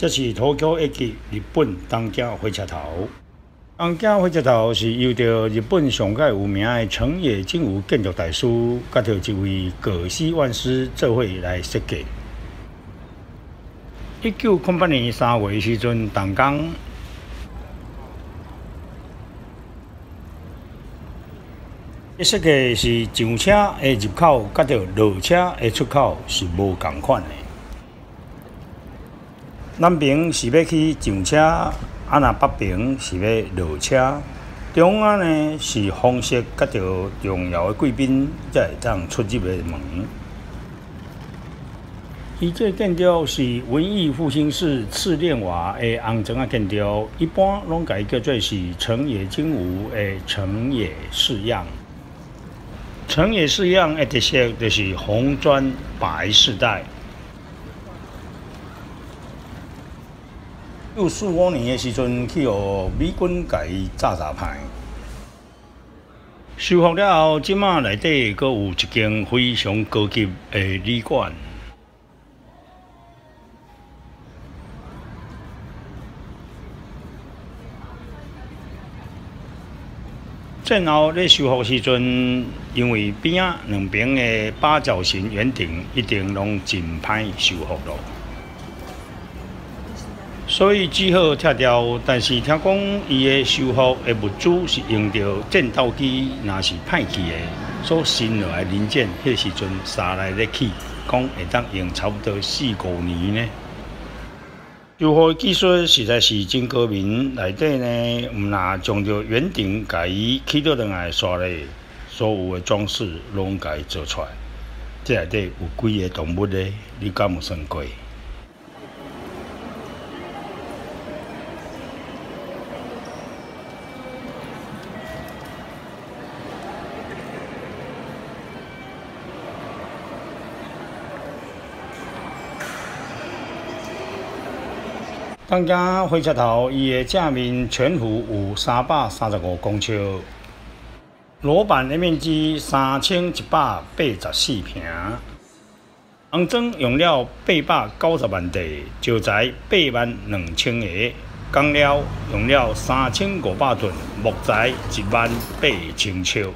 这是东京一级日本东京火车头。东京火车头是由着日本上界有名的成野精武建筑大师，甲着一位葛西万斯做伙来设计。一九零八年三月时阵动工，一设计是上车的入口，甲着落车的出口是无共款的。南边是要去上车，啊那北边是要落车。中央呢是方式甲着重要的贵宾才会当出入的门。伊这建筑是文艺复兴式赤炼瓦的红砖啊建筑，一般拢改叫做是成野精武的成野式样。成野式样的特色就是红砖白饰带。有四五年的时阵，去互美军甲伊炸炸歹。修复了后，即马内底阁有一间非常高级的旅馆。战后咧修复时阵，因为边仔两边的八角形圆顶一定拢真歹修复咯。所以只好拆掉，但是听讲伊的修复的物资是用到战斗机，若是歹去的，所新落来零件，迄时阵杀来咧去，讲会当用差不多四五年呢。修复技术实在是真高明，内底呢，毋若将着圆顶甲伊起倒落来刷咧，所有的装饰拢甲伊做出来。这内底有几个动物咧？你敢有算过？东京火车头，伊的正面全幅有三百三十五公尺，罗板的面积三千一百八十四平，红砖用了八百九十万地，石材八万两千个，钢料用了三千五百吨，木材一万八千尺。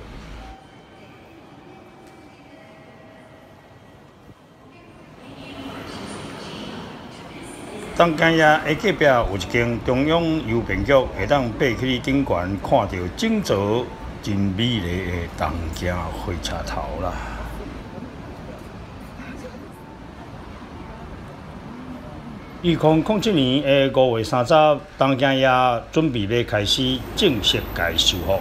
东间也下隔壁有一间中央邮便局，会当爬去顶悬看到整座真美丽的东京火车头啦。二零零七年的五月三十，东京也准备要开始正式改修复。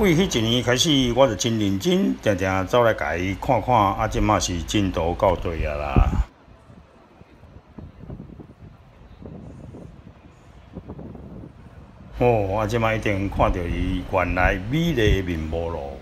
为迄一年开始，我就真认真，定定走来家己看看，啊，即嘛是进度到对啊啦。哦，啊，即嘛一定看到伊原来美丽面目咯。